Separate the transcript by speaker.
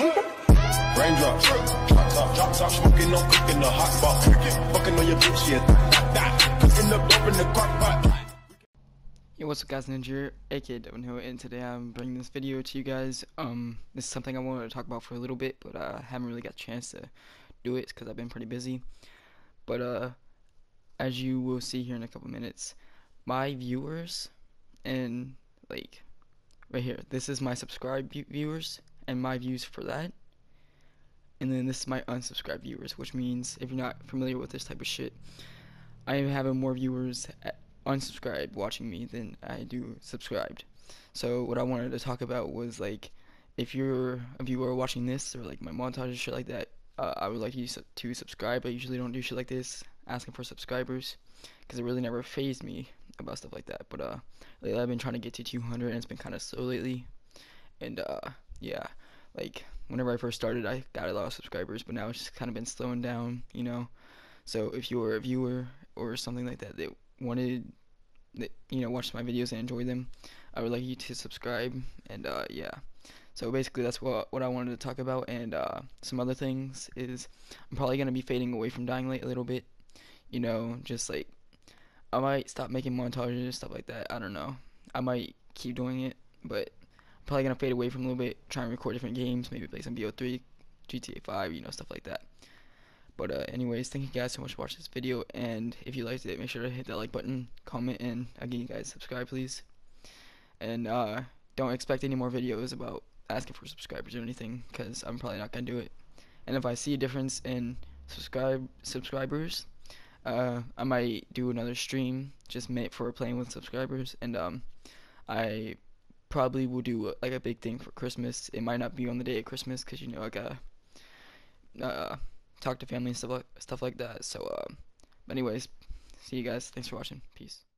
Speaker 1: Raindrops, smoking on cooking the hot pot, fucking on your bitch, yeah, cooking in the crock pot.
Speaker 2: Yo, what's up guys, Ninja, aka Devin Hill, and today I'm bringing this video to you guys. Um, this is something I wanted to talk about for a little bit, but uh, I haven't really got a chance to do it because I've been pretty busy. But uh, as you will see here in a couple minutes, my viewers and like right here, this is my subscribed viewers and my views for that. And then this is my unsubscribed viewers, which means if you're not familiar with this type of shit, I am having more viewers unsubscribed watching me than I do subscribed. So what I wanted to talk about was like if you're a viewer watching this or like my montage shit like that, uh, I would like you to subscribe. I usually don't do shit like this, asking for subscribers, because it really never fazed me about stuff like that. But uh, lately I've been trying to get to 200, and it's been kind of slow lately. And uh, yeah, like whenever I first started, I got a lot of subscribers, but now it's just kind of been slowing down, you know. So if you're a viewer or something like that that wanted that you know watch my videos and enjoy them, I would like you to subscribe and uh, yeah. So basically that's what what I wanted to talk about and uh, some other things is I'm probably gonna be fading away from Dying Light a little bit. You know, just like I might stop making montages and stuff like that. I don't know. I might keep doing it, but probably gonna fade away from a little bit. Try and record different games, maybe play some BO3, GTA 5, you know, stuff like that. But uh, anyways, thank you guys so much for watching this video, and if you liked it, make sure to hit that like button, comment, and again, you guys, subscribe, please. And uh, don't expect any more videos about asking for subscribers or anything, because I'm probably not gonna do it. And if I see a difference in subscribe subscribers, uh, I might do another stream just made for playing with subscribers, and um, I probably will do like a big thing for Christmas. It might not be on the day of Christmas, cause you know I got uh talk to family and stuff like stuff like that. So, uh, anyways, see you guys. Thanks for watching. Peace.